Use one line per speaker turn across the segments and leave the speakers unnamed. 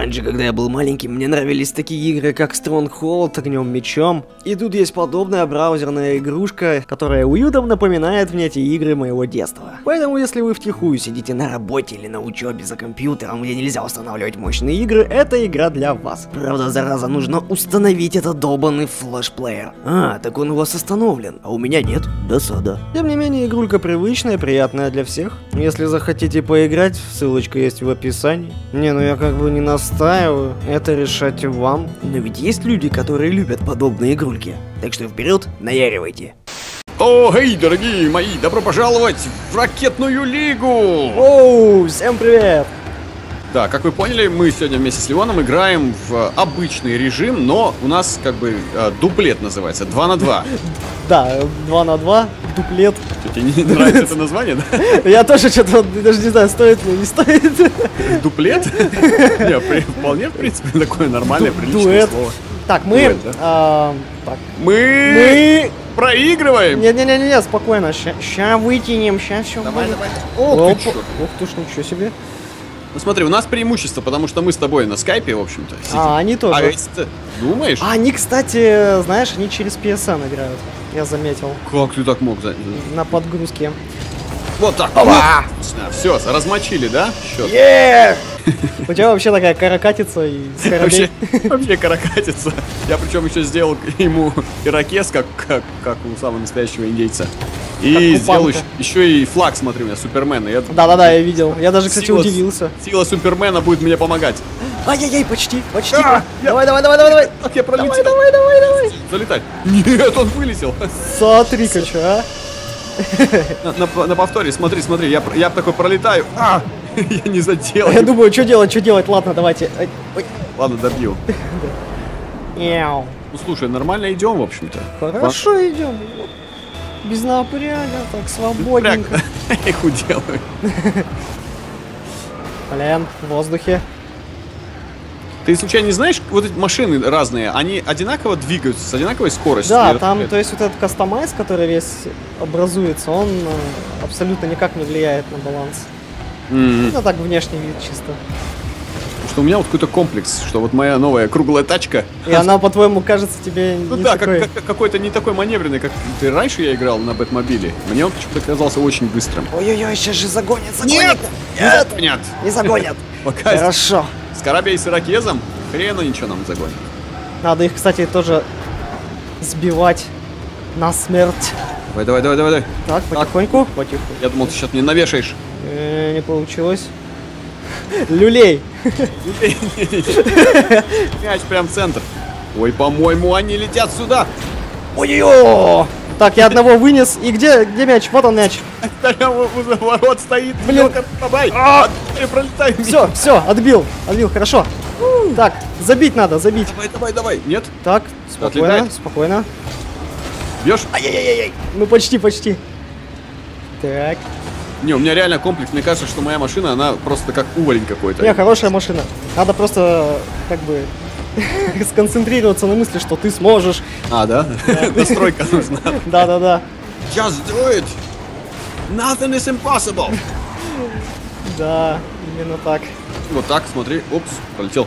Раньше, когда я был маленьким, мне нравились такие игры, как Stronghold, Огнем Мечом. И тут есть подобная браузерная игрушка, которая уютом напоминает мне эти игры моего детства. Поэтому, если вы втихую сидите на работе или на учебе за компьютером, где нельзя устанавливать мощные игры, эта игра для вас. Правда, зараза, нужно установить этот долбанный флешплеер. А, так он у вас установлен, а у меня нет. Досада. Тем не менее, игрулька привычная, приятная для всех. Если захотите поиграть, ссылочка есть в описании. Не, ну я как бы не на настаиваю, это решать вам. Но ведь есть люди, которые любят подобные игрульки. Так что вперед, наяривайте.
О, эй, дорогие мои, добро пожаловать в ракетную лигу!
Оу, всем привет!
Да, как вы поняли, мы сегодня вместе с Леоном играем в обычный режим, но у нас как бы э, дуплет называется, 2 на 2.
Да, 2 на 2, дуплет.
Тебе не нравится это название, да?
Я тоже что-то даже не знаю, стоит или не стоит.
Дуплет? Не, вполне, в принципе, такое нормальное, приличное слово.
Так, мы... А,
мы... Мы проигрываем!
Не-не-не, спокойно, сейчас вытянем, сейчас все
Давай, давай.
Ох ты ж, ничего себе.
Ну смотри, у нас преимущество, потому что мы с тобой на скайпе, в общем-то.
А, они тоже. А
если думаешь?
А они, кстати, знаешь, они через PSN играют. Я заметил.
Как ты так мог?
На подгрузке.
Вот так. Опа! Все, размочили, да?
Счет. Yeah! У тебя вообще такая каракатица и
вообще, вообще каракатица. Я причем еще сделал ему ирокез, как, как, как у самого настоящего индейца. И сделал еще, еще и флаг, смотри, у меня Супермена.
Да-да-да, я видел. Я даже, кстати, сила, удивился.
Сила Супермена будет мне помогать.
Ай-яй-яй, почти, почти. А, давай, давай, давай, давай, давай.
Так, я пролетел.
Давай, давай, давай, давай.
Залетай. Нет, он вылетел.
Смотри-ка, что, а.
На, на, на повторе, смотри, смотри, я, я такой пролетаю. А, я не задел.
Я думаю, что делать, что делать. Ладно, давайте.
Ой. Ладно.
Мяу.
Ну слушай, нормально идем, в общем-то.
Хорошо идем. Без напряга, так свободненько.
Их уделаю.
Блин, в воздухе.
Ты случайно не знаешь, вот эти машины разные, они одинаково двигаются, с одинаковой скоростью?
Да, там, то есть вот этот кастомайз, который весь образуется, он э, абсолютно никак не влияет на баланс. Mm-hmm. Ну, так внешний вид чисто.
Что у меня вот какой-то комплекс, что вот моя новая круглая тачка.
И она, по-твоему, кажется тебе ну, не
да,
такой...
как, как, какой-то не такой маневренный, как ты раньше я играл на Бэтмобиле. Мне он почему-то казался очень быстрым.
Ой-ой-ой, сейчас же загонят, загонят.
Нет!
Нет! Нет! Не загонят.
Пока
Хорошо.
С корабей с ирокезом хрена ничего нам загонит.
Надо их, кстати, тоже сбивать на смерть.
Давай, давай, давай, давай.
Так, потихоньку, потихоньку.
Я думал, ты сейчас мне навешаешь.
Э, не получилось. Люлей.
Мяч прям в центр. Ой, по-моему, они летят сюда.
Ой-ой-ой! Так, я одного вынес. И где, где мяч? Вот он мяч.
Возле ворот стоит.
Блин.
Давай. А! Пролетай.
Все, все, отбил. Отбил, хорошо. Так, забить надо, забить.
Давай, давай, давай. Нет?
Так, спокойно, Отлетает. спокойно.
Бьешь?
Ай-яй-яй-яй. Ну почти, почти. Так.
Не, у меня реально комплекс. Мне кажется, что моя машина, она просто как уволень какой-то.
Не, хорошая машина. Надо просто, как бы, сконцентрироваться на мысли, что ты сможешь.
А, да? Настройка нужна.
Да-да-да.
Just do it! Nothing is impossible!
Да, именно так.
Вот так, смотри. Упс, полетел.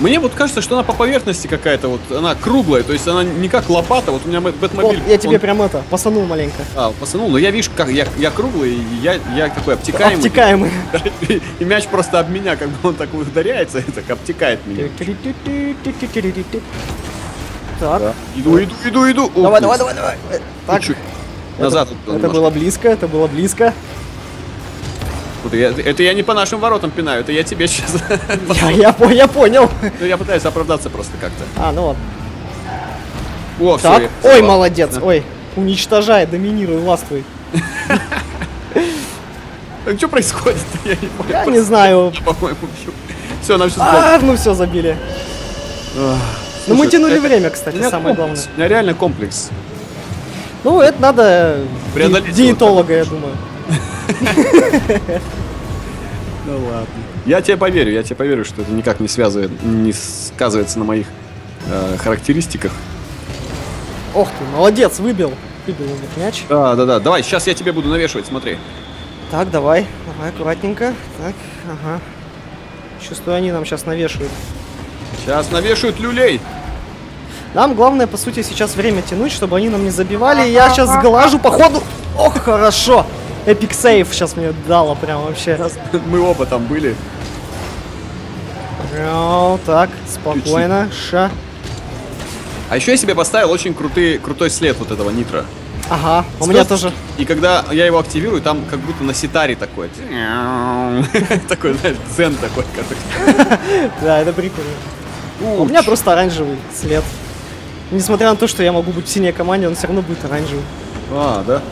Мне вот кажется, что она по поверхности какая-то, вот она круглая, то есть она не как лопата, вот у меня Бэтмобиль.
Вот, я тебе он... прям это, посанул маленько.
А, посанул, но я вижу, как я, я круглый, и я, я такой обтекаемый.
Обтекаемый.
И мяч просто об меня, как бы он так ударяется, и так обтекает меня.
Так.
Иду, иду, иду, иду.
Давай, давай, давай, давай. Так.
Назад.
Это было близко, это было близко.
Откуда? Я, это я не по нашим воротам пинаю, это я тебе сейчас...
Я, я, я понял.
Ну, я пытаюсь оправдаться просто как-то.
А, ну вот.
О,
так. все. Ой, молодец, да. ой. Уничтожай, доминируй, властвуй.
Так что происходит?
Я не понял. Я не знаю.
По-моему, все, нам
все А, ну все, забили. Ну мы тянули время, кстати, самое главное.
У меня реально комплекс.
Ну, это надо диетолога, я думаю.
Ну ладно. Я тебе поверю, я тебе поверю, что это никак не связывает, не сказывается на моих э, характеристиках.
Ох ты, молодец, выбил. Выбил этот мяч.
Да, да, да. Давай, сейчас я тебе буду навешивать, смотри.
Так, давай, давай, аккуратненько. Так, ага. Чувствую, они нам сейчас навешивают.
Сейчас навешают люлей.
Нам главное, по сути, сейчас время тянуть, чтобы они нам не забивали. Я сейчас сглажу по ходу. Ох, хорошо. Эпик сейв сейчас мне дало прям вообще.
Мы оба там были.
О, так, спокойно. Ша.
А еще я себе поставил очень крутый, крутой след вот этого нитро.
Ага, у меня тоже.
И когда я его активирую, там как будто на ситаре такой. Такой, знаешь, дзен такой.
Да, это прикольно. У меня просто оранжевый след. Несмотря на то, что я могу быть в синей команде, он все равно будет оранжевый.
А, да?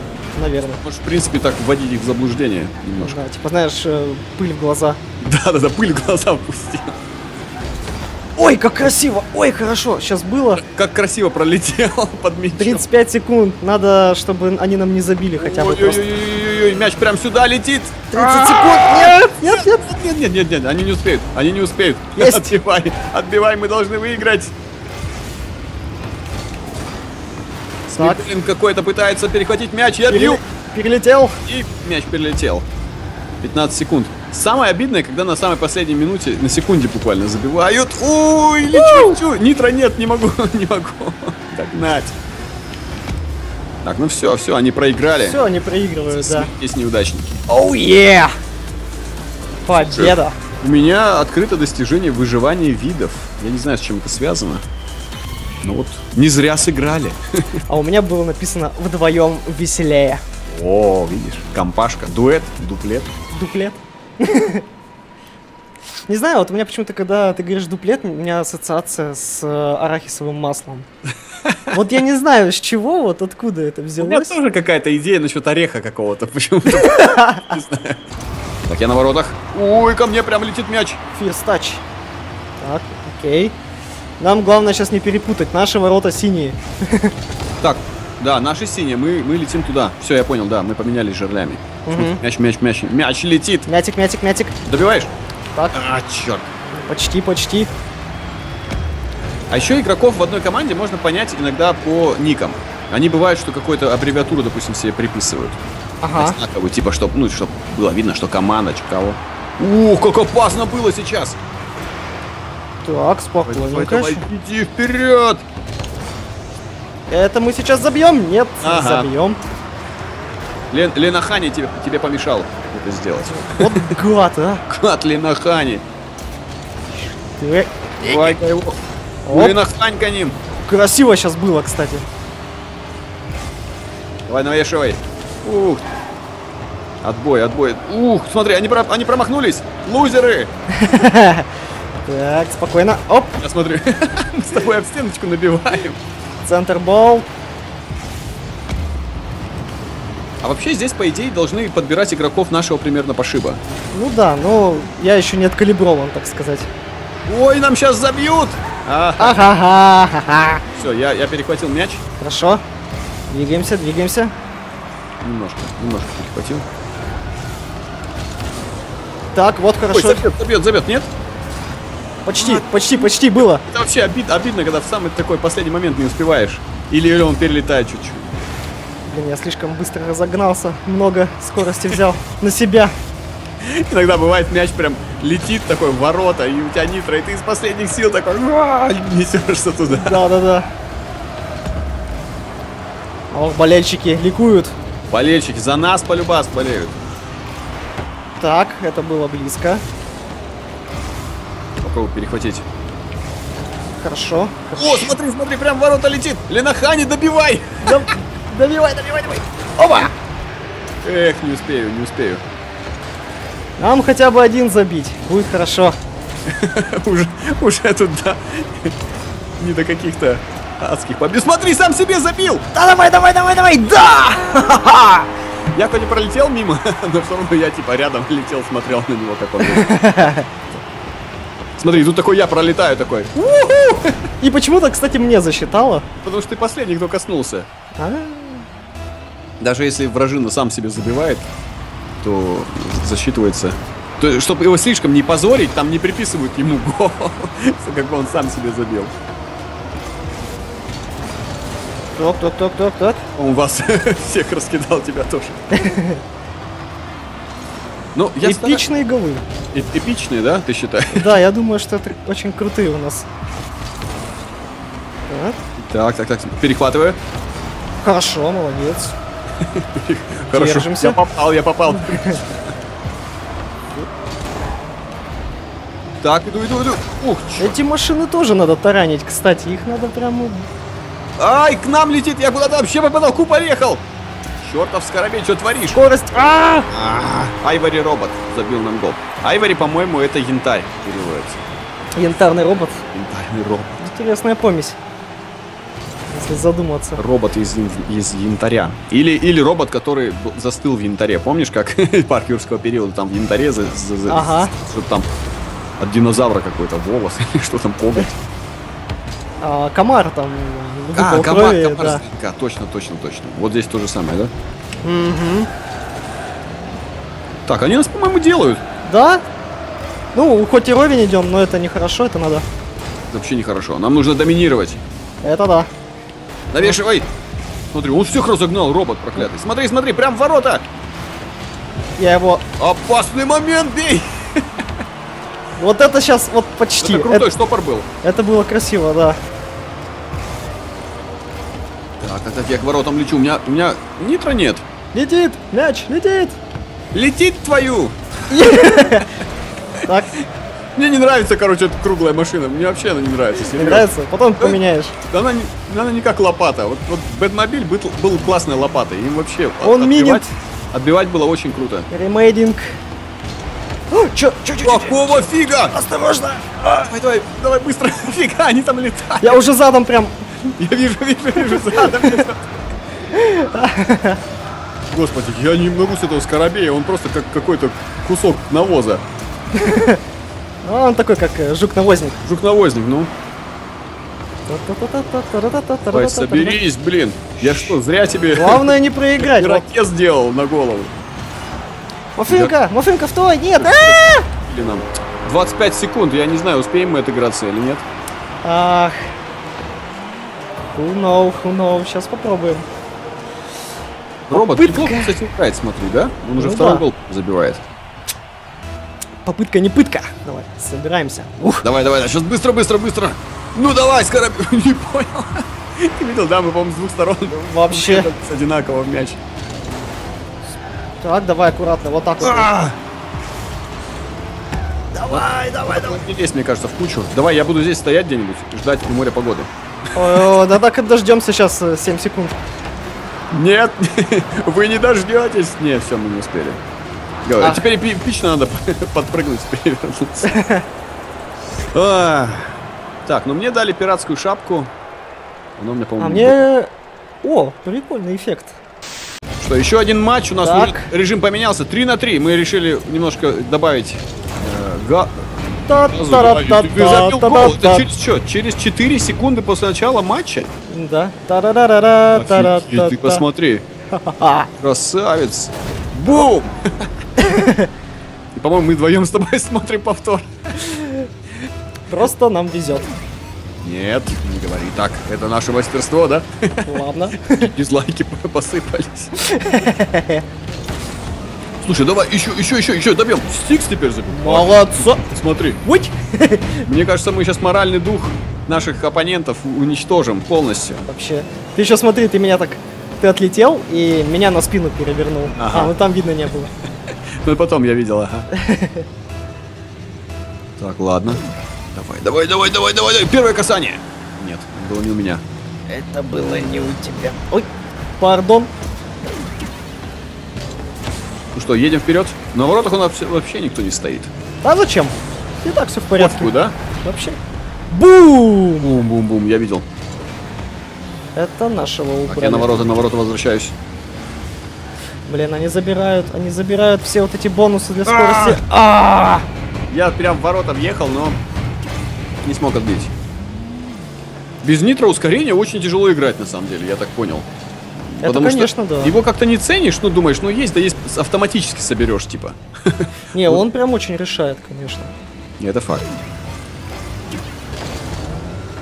Наверное.
Можешь, в принципе, так вводить их в заблуждение немножко.
Да, типа, знаешь, э, пыль в глаза.
Да-да-да, пыль в глаза впусти.
Ой, как красиво! Ой, хорошо, сейчас было.
Как красиво пролетел под мячом.
35 секунд. Надо, чтобы они нам не забили хотя бы.
Ой-ой-ой, мяч прям сюда летит.
30 секунд! Нет, нет, нет!
Нет, нет, нет, нет, они не успеют, они не успеют.
Есть.
Отбивай, отбивай, мы должны выиграть.
Так.
Какой-то пытается перехватить мяч, я бью.
Перелетел.
И мяч перелетел. 15 секунд. Самое обидное, когда на самой последней минуте, на секунде буквально забивают. Ой, лечу. Нитро нет, не могу, не могу догнать. Так, ну все, все, они проиграли.
Все, они проигрывают, да.
Есть неудачники.
Оу, е! Победа.
У меня открыто достижение выживания видов. Я не знаю, с чем это связано. Но вот не зря сыграли.
А у меня было написано вдвоем веселее.
О, видишь, компашка, дуэт, дуплет.
Дуплет. Не знаю, вот у меня почему-то, когда ты говоришь дуплет, у меня ассоциация с э, арахисовым маслом. Вот я не знаю, с чего, вот откуда это
У меня
взялось.
тоже какая-то идея насчет ореха какого-то почему-то. Не знаю. Так, я на воротах. Ой, ко мне прям летит мяч.
Фирстач. Так, окей. Нам главное сейчас не перепутать. Наши ворота синие.
Так, да, наши синие, мы, мы летим туда. Все, я понял, да, мы поменялись жерлями.
Мгм.
Мяч, мяч, мяч, мяч летит.
Мятик, мятик, мятик.
Добиваешь?
Так,
А, черт.
почти, почти.
А еще игроков в одной команде можно понять иногда по никам. Они бывают, что какую-то аббревиатуру, допустим, себе приписывают.
Ага.
Знаковую, типа, чтоб, ну, чтоб было видно, что команда, кого. Ух, как опасно было сейчас!
Так,
Давай, давай, иди вперед!
Это мы сейчас забьем? Нет,
Ага.
забьем.
Лен, Ленахани тебе, тебе помешал это сделать.
Вот гад, а.
Клад Ленахани.
Ты-
Давай-ка его. Ленахань ним.
Красиво сейчас было, кстати.
Давай, навешивай. Ух. Отбой, отбой. Ух, смотри, они, про- они промахнулись. Лузеры.
Так, спокойно. Оп,
Я смотрю, мы с тобой об стеночку набиваем.
центр бол.
А вообще здесь, по идее, должны подбирать игроков нашего примерно пошиба.
Ну да, но я еще не откалиброван, так сказать.
Ой, нам сейчас забьют! Ага. Все, я, я перехватил мяч.
Хорошо. Двигаемся, двигаемся.
Немножко, немножко перехватил.
Так, вот
Ой,
хорошо.
забьет, забьет, забьет, нет?
Почти, почти, почти было.
Это вообще обид, обидно, когда в самый такой последний момент не успеваешь. Или, или он перелетает чуть-чуть.
Блин, я слишком быстро разогнался. Много скорости взял на себя.
Иногда бывает мяч прям летит такой в ворота, и у тебя нитро, и ты из последних сил такой несешься туда.
Да-да-да. Ох, болельщики ликуют.
Болельщики за нас полюбас болеют.
Так, это было близко.
Попробуй перехватить.
Хорошо.
О, смотри, смотри, прям ворота летит. Ленахани, добивай!
Добивай, добивай, добивай. Оба!
Эх, не успею, не успею.
Нам хотя бы один забить. Будет хорошо.
уже, уже тут, да, не до каких-то адских побед. Смотри, сам себе забил!
Да давай, давай, давай, давай! Да!
Я хоть и пролетел мимо, но все равно я типа рядом летел, смотрел на него, как он. Смотри, тут такой я пролетаю такой.
И почему-то, кстати, мне засчитало.
Потому что ты последний, кто коснулся.
А,
Даже если вражина сам себе забивает, то засчитывается. То, чтобы его слишком не позорить, там не приписывают ему гол, как бы он сам себе забил.
Так, так, так, так, так.
Он вас всех раскидал, тебя тоже. Ну, я
Эпичные голы.
Э- Эпичные, да, ты считаешь?
Да, я думаю, что это очень крутые у нас. Так,
Так, так, так, перехватываю.
Хорошо, молодец.
Хорошо.
Держимся.
Я попал, я попал. Так, иду, иду, иду. Ух, чё.
Эти машины тоже надо таранить, кстати. Их надо прям...
Ай, к нам летит, я куда-то вообще по потолку поехал. Чертов скоробей, что творишь?
Скорость! А!
А, Айвори робот забил нам гол. Айвори, по-моему, это янтарь переводится.
Янтарный робот.
Янтарный робот.
Интересная помесь. Если задуматься.
Робот из, из янтаря. Или, или робот, который застыл в янтаре. Помнишь, как парк юрского периода там в янтаре за, за- за-
Ага.
что-то там от динозавра какой-то волос или что там коготь.
А, комар там
А, комар,
крови,
комар
да.
с ДНК. Точно, точно, точно. Вот здесь то же самое, да?
Мгм.
Так, они нас, по-моему, делают.
Да? Ну, хоть и ровень идем, но это нехорошо, это надо.
Это вообще нехорошо. Нам нужно доминировать.
Это да.
Навешивай! Смотри, он всех разогнал, робот проклятый. Смотри, смотри, прям в ворота!
Я его...
Опасный момент, бей!
Вот это сейчас, вот почти.
Это крутой
Это,
штопор был.
это было красиво, да.
Так, так, так, я к воротам лечу. У меня, у меня нитро нет.
Летит! Мяч! Летит!
Летит твою!
Так,
Мне не нравится, короче, эта круглая машина. Мне вообще она не нравится.
не
серьезно.
нравится? Потом поменяешь.
Она, не- она не как лопата. Вот, вот Бэтмобиль был, был классной лопатой. Им вообще
Он
отбивать,
минит.
отбивать было очень круто.
Ремейдинг. О, чё, чё, чё?
Какого фига?
Осторожно!
Давай, давай, давай быстро. Фига, они там летают.
Я уже задом прям...
Я вижу, вижу, вижу, задом. Господи, я не могу с этого скоробея, он просто как какой-то кусок навоза.
Ну, он такой, как э, жук-навозник.
Жук-навозник, ну. Давай, соберись, блин. Я что, зря тебе
Главное не проиграть.
Ракет сделал на голову?
Мафинка! Мафинка в той! Нет! А!
Или нам? 25 секунд, я не знаю, успеем мы отыграться или нет.
Ах. Who know, who know. Сейчас попробуем.
Робот
Попытка.
неплохо, кстати, играет, смотри, да? Он уже
Ну
второй
да.
гол забивает.
Попытка не пытка. Давай, собираемся. Ух.
Давай, давай, сейчас быстро, быстро, быстро. Ну давай, скоро. Не понял. Ты видел, да, мы, по-моему, с двух сторон.
Вообще.
С одинаково в мяч.
Так, давай аккуратно, вот так вот.
А!
Давай, давай, давай.
Не лезь, мне кажется, в кучу. Давай, я буду здесь стоять где-нибудь и ждать у моря погоды.
Ой, да так и дождемся сейчас 7 секунд.
Нет, вы не дождетесь. Нет, все, мы не успели. Говорю,
А.
Теперь пи- эпично надо подпрыгнуть, перевернуться. А. Так, ну мне дали пиратскую шапку. Она у меня,
А
по-моему,
мне... О, прикольный эффект.
Что, еще один матч, у нас
Так.
уже режим поменялся. 3 на 3. Мы решили немножко добавить э, га-
та
газу.
та
Ты
та
забил
та
гол.
та
Это через что? Через 4 секунды после начала матча?
Да. та та та та та
Офигеть, ты посмотри. Красавец. Бум! И, по-моему, мы вдвоем с тобой смотрим повтор.
Просто нам везет.
Нет, не говори так. Это наше мастерство, да?
Ладно.
Дизлайки по- посыпались. Слушай, давай еще, еще, еще, еще добьем. Стикс теперь забьем.
Молодца.
Смотри,
Ой.
мне кажется, мы сейчас моральный дух наших оппонентов уничтожим полностью.
Вообще. Ты еще смотри, ты меня так... Ты отлетел и меня на спину перевернул.
Ага.
А, ну там видно не было.
Ну и потом я видел, ага. Так, ладно. Давай, давай, давай, давай, давай, давай. Первое касание. Нет, было не у меня.
Это было не у тебя. Ой, пардон.
Ну что, едем вперед? На воротах у нас вообще- никто не стоит.
А зачем? И так все в порядке.
Фу, да?
Вообще. Бум!
Бум-бум-бум, я видел.
Это нашего
Так,
убрали.
я на ворота, на ворота возвращаюсь.
Блин, они забирают, они забирают все вот эти бонусы для скорости. А!
Я прям в ворота въехал, но не смог отбить. Без нитро ускорения очень тяжело играть, на самом деле, я так понял.
Это,
Потому что
конечно, да.
Его как-то не ценишь, ну думаешь, ну есть, да есть, автоматически соберешь, типа.
Не, он прям очень решает, конечно.
Не, это факт.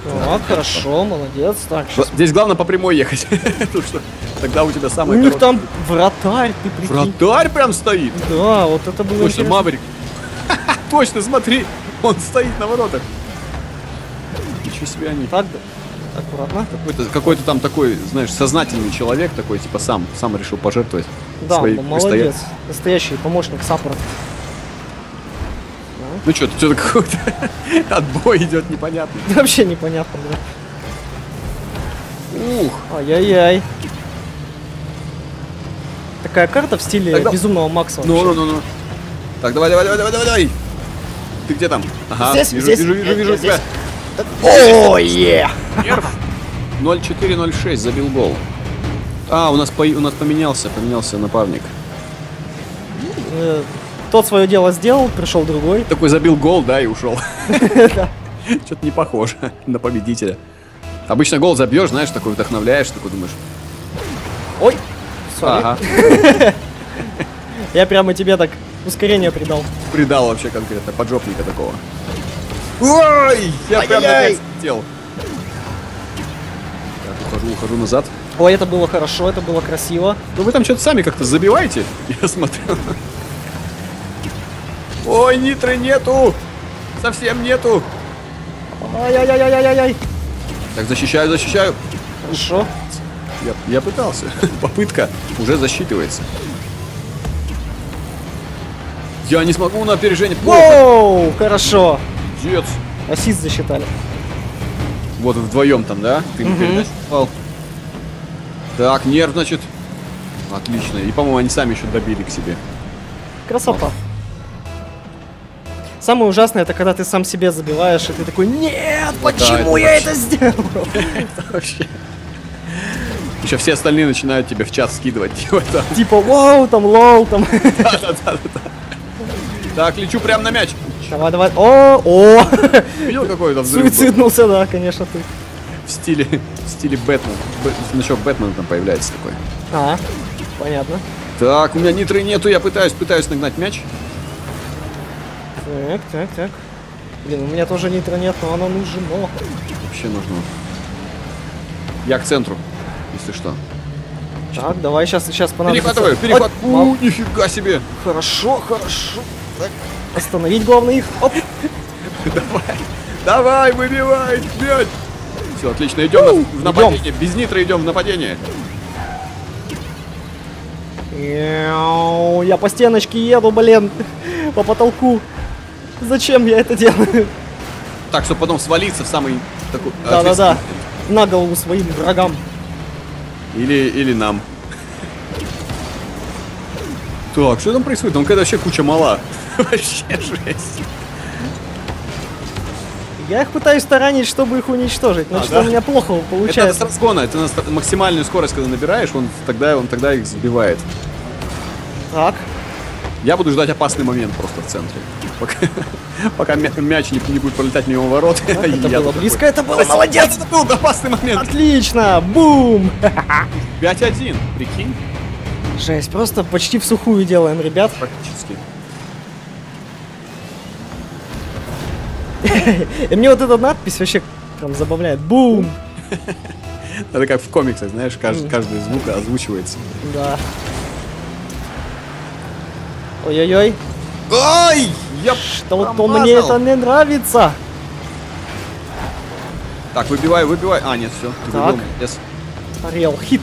Так, хорошо, молодец. Так.
Здесь главное по прямой ехать. Что? Тогда у тебя
У
самое
них
короткое.
там вратарь, ты прикинь.
Вратарь прям стоит.
Да, вот это было
Точно. Маврик. Точно, смотри. Он стоит на воротах. Ничего себе они.
Так, да. аккуратно.
Какой-то, какой-то там такой, знаешь, сознательный человек такой, типа сам, сам решил пожертвовать.
Да,
своей
м- молодец. Настоящий помощник саппорт.
Ну что, тут что-то какой-то отбой идет непонятно.
Вообще непонятно, да.
Ух,
Ай-яй-яй. Такая карта в стиле
Тогда-
Безумного Макса.
ну,
вообще.
ну, ну, ну. Так, давай, давай, давай, давай, давай, давай. Ты где там? Ага,
Здесь,
вижу,
здесь,
вижу, вижу, вижу
здесь.
тебя.
О, е!
Нерв. 0-4-0-6, забил гол. А, у нас, по, у нас поменялся, поменялся напарник.
Э, Тот свое дело сделал, пришел другой.
Такой забил гол, да, и ушел. Что-то не похоже на победителя. Обычно гол забьешь, знаешь, такой вдохновляешь, такой думаешь.
Ой.
Ага.
Я прямо тебе так ускорение придал.
Придал вообще конкретно поджопника такого. Ой, я прям
Ай-яй-яй.
опять хотел. Так, ухожу, ухожу назад.
Ой, это было хорошо, это было красиво.
Ну вы там что-то сами как-то забиваете, я смотрю. Ой, нитры нету! Совсем нету!
Ай-яй-яй-яй-яй-яй.
Так, защищаю, защищаю.
Хорошо.
Я, я пытался. Попытка уже засчитывается. Я не смогу на опережение.
Воу, хорошо.
Дец.
Ассист засчитали.
Вот вдвоем там, да? Ты ему
Мгм.
передачу попал. Так, нерв, значит. Отлично. И, по-моему, они сами еще добили к себе.
Красота. Самое ужасное, это когда ты сам себе забиваешь, и ты такой, нет, почему
это
я
вообще-
это сделал?
Вообще. Еще все остальные начинают тебе в чат скидывать. типа.
Типа, вау, там, лол, там.
Да-да-да-да. Так, лечу прям на мяч.
Давай, давай. О, о,
Видел какой-то взрыв? был?
суициднулся, да, конечно, ты.
В стиле, в стиле Бэтмен. Б- Значок Бэтмена там появляется такой.
А, понятно.
Так, у меня нитры нету, я пытаюсь, пытаюсь нагнать мяч.
Так, так, так. Блин, у меня тоже нитро нет, но оно нужно.
Вообще нужно. Я к центру, если что.
Так, давай, сейчас, сейчас понадобится.
Перехватываю, перехват. У, нифига себе.
Хорошо, хорошо. Так, остановить главное их. Оп.
Давай, выбивай мяч. Все, отлично, идем на- в нападение. Без нитра идем в нападение.
Я по стеночке еду, блин. По потолку. Зачем я это делаю?
Так, чтобы потом свалиться в самый такой...
Да-да-да. На голову своим врагам.
Или, или нам. Так, что там происходит? Там какая-то вообще куча мала. Вообще жесть.
Я их пытаюсь таранить, чтобы их уничтожить, но
А,
что-то
да?
у меня плохо
Это
получается.
с разгона, это на максимальную скорость, когда набираешь, он тогда, он тогда их сбивает.
Так,
Я буду ждать опасный момент просто в центре. Пока, пока мя- мяч не, не будет пролетать мимо ворот. и
это было близко, это было
«Спасибо,
молодец!
Это был опасный момент.
Отлично! Бум!
5-1, прикинь,
Жесть, просто почти в сухую делаем, ребят.
практически.
И мне вот эта надпись вообще прям забавляет. Бум!
Это как в комиксах, знаешь, каждый, каждый звук озвучивается.
Да. Ой-ой-ой,
Ой! Я
что-то мне это не нравится.
Так, выбивай, выбивай. А, нет, все, ты
Так.
Yes.
Реал хит.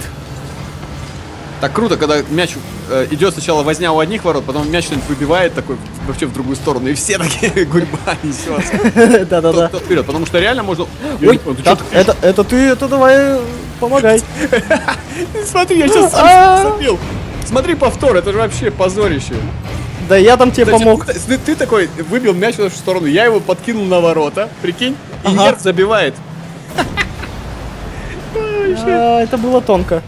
Так круто, когда мяч э, идет сначала возня у одних ворот, потом мяч что-нибудь выбивает такой вообще в другую сторону, и все такие гурьба несется.
Да-да-да.
Вперед, потому что реально можно.
Ой, это, ты, это давай, помогай.
Смотри, я сейчас сам забил. Смотри повтор, это же вообще позорище.
Да я там тебе помог.
Ты, ты такой выбил мяч в нашу сторону, я его подкинул на ворота, прикинь, и
Ага.
нерв забивает.
А, Это было тонко.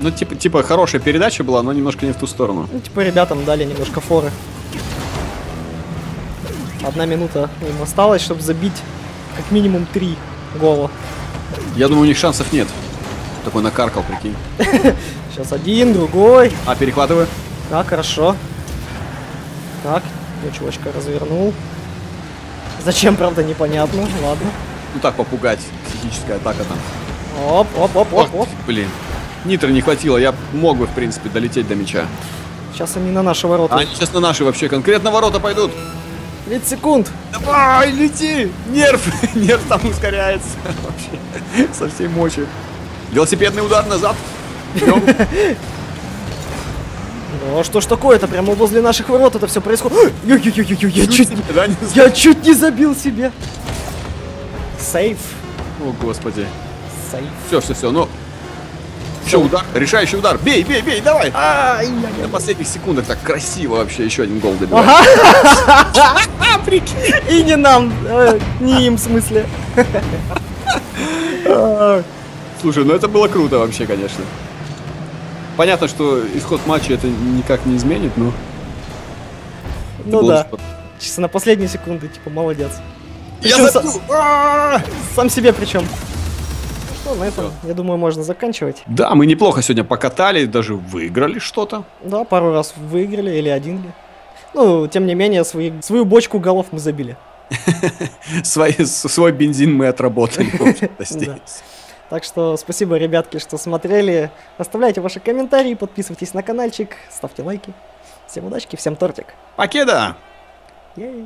Ну, типа, типа, хорошая передача была, но немножко не в ту сторону.
Ну, типа, ребятам дали немножко форы. Одна минута им осталось, чтобы забить как минимум три гола.
Я думаю, у них шансов нет. Такой накаркал, прикинь.
Сейчас один, другой.
А, перехватываю.
Так, хорошо. Так, я чувачка развернул. Зачем, правда, непонятно. Ладно.
Ну так, попугать. Психическая атака там.
Оп, оп, оп, оп, оп.
Блин. Нитро не хватило, я мог бы, в принципе, долететь до мяча.
Сейчас они на наши ворота.
А они сейчас на наши вообще конкретно ворота пойдут.
30 секунд.
Давай, лети! Нерв! Нерв там ускоряется вообще со всей мочи. Велосипедный удар назад.
Ну а что ж такое-то? Прямо возле наших ворот это все происходит. Я чуть, я чуть не забил себе. Сейф.
О, господи.
Сейф.
Все, все, все, ну. Еще удар, решающий удар. Бей, бей, бей, давай. На последних секундах так красиво вообще еще один гол добивает.
И не нам, э, не им в смысле.
Слушай, ну это было круто вообще, конечно. Понятно, что исход матча это никак не изменит, но...
Ну да. Чисто на последние секунды, типа, молодец.
Я! А!
Сам себе причем. Ну, на этом, я думаю, можно заканчивать.
Да, мы неплохо сегодня покатали, даже выиграли что-то.
Да, пару раз выиграли или один ли. Ну, тем не менее, свои, свою бочку голов мы забили.
Свой, бензин мы отработали.
Так что спасибо, ребятки, что смотрели. Оставляйте ваши комментарии, подписывайтесь на каналчик, ставьте лайки. Всем удачки, всем тортик.
Покеда!
Ей.